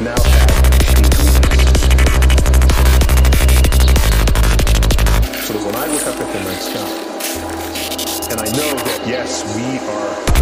now have. So when I look up at the night sky, and I know that yes, we are.